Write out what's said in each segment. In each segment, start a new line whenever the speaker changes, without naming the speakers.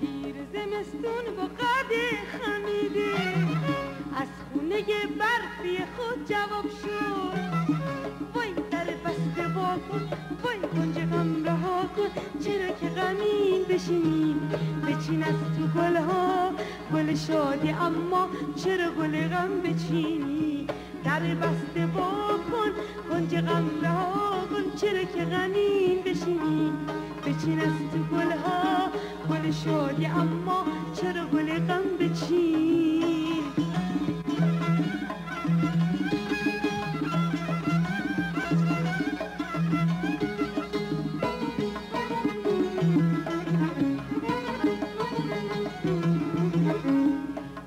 پیر زمستون با قد خمیده. از خونه برفی خود جواب شد. وای در بسته با کن وای گنج غم رها کن. چرا که غمین بشینیم؟ بچین از تو گلها گل شادی اما چرا گل غم بچینی؟ در بسته با کن گنج غم رها کن چرا که غمین بشینی؟ بچین از تو گل ها گل شادی اما چرا گل غم بچین؟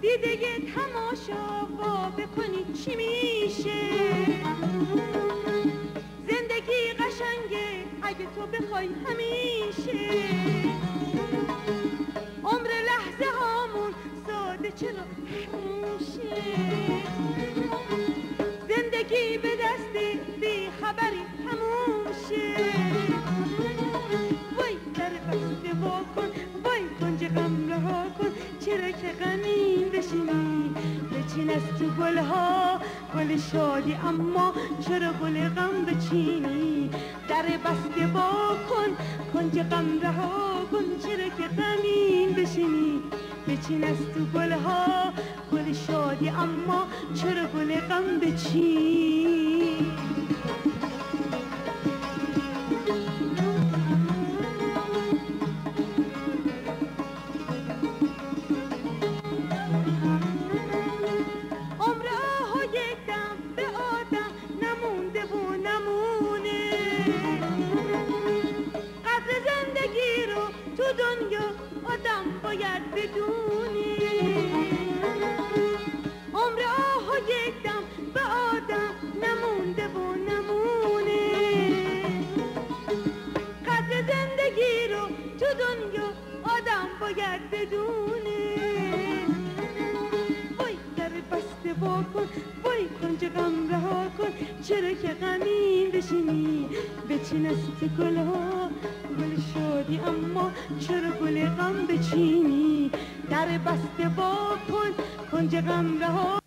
دیده تماشا با بکنی چی میشه اگه تو بخوای همیشه. عمر لحظه هامون ساده چرا میشه زندگی به دست بی خبری تموم وای در بسته وا کن وای کنج غم رها کن. چرا که غمین بشینی؟ بچین از تو گل ها گل شادی اما چرا گل غم بچینی در بسته با کن کنج غم رها کن چرا که غمین بشینی؟ بچین از تو گل ها گل شادی اما چرا گل غم بچین تو دنیا آدم باید بدونه عمر آه یک دم به آدم نمونده و نمونه قدر زندگی رو تو دنیا آدم باید بدونه وای در بسته با کن وای کنج غم رها کن چرا که غمین بشینی؟ بچین از تو گل ها؟ گل شادی اما چرا گل غم بچینی؟ در بسته با کن کنج غم رها